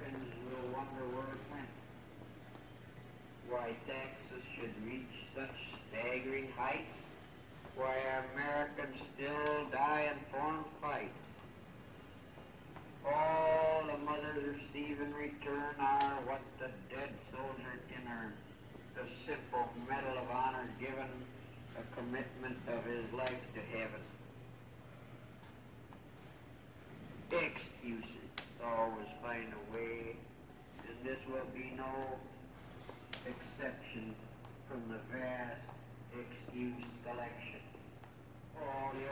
Americans will wonder where it went. Why taxes should reach such staggering heights, why Americans still die in foreign fights. All the mothers receive in return are what the dead soldier earned: the simple medal of honor given, a commitment of his life to heaven. This will be no exception from the vast excuse collection. Oh, the